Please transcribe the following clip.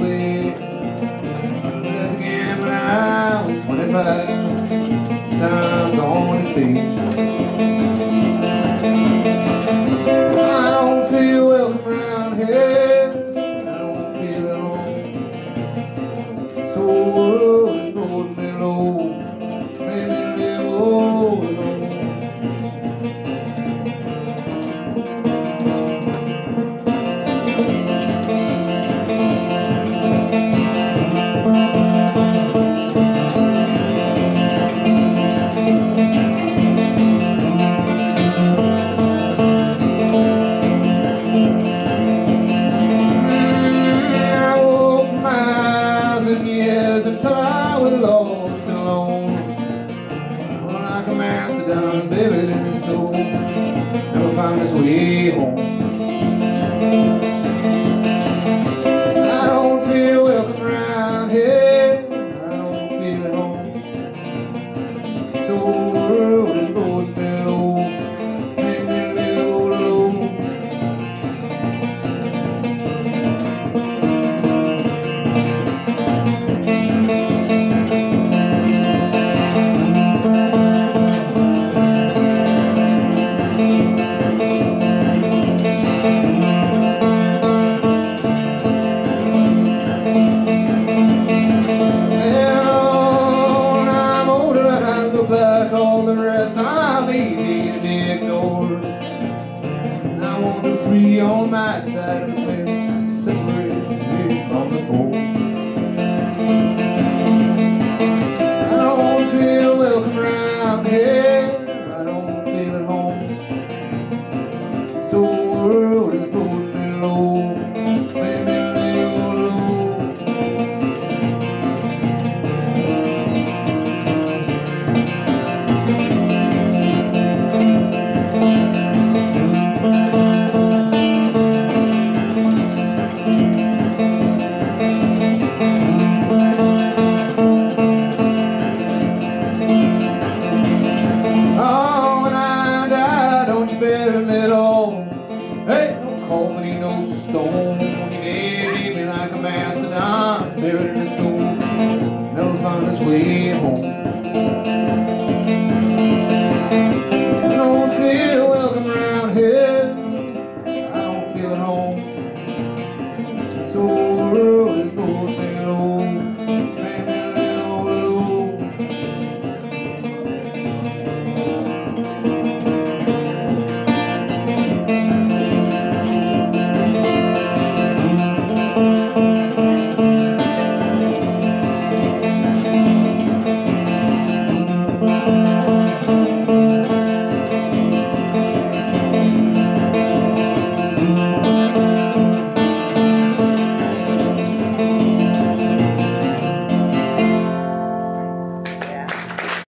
way. Again when I was 25, time gone to see. Mastodon buried in the soul, never found its way home. To free on my side of the fence, separate me from the cold. Me at all. Hey, don't call me no stone. You may me like a mastodon, buried in the stone. Never find its way home. I don't feel welcome around here. I don't feel at home. So the world is